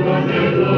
Amen.